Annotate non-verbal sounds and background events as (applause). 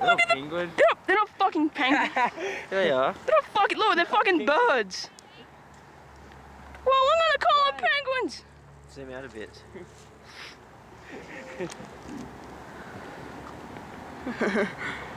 Look at penguin. They're not, they're not fucking penguins. (laughs) They are. They're not fucking, look, they're fucking birds. Well, I'm gonna call them penguins. Zoom out a bit. (laughs)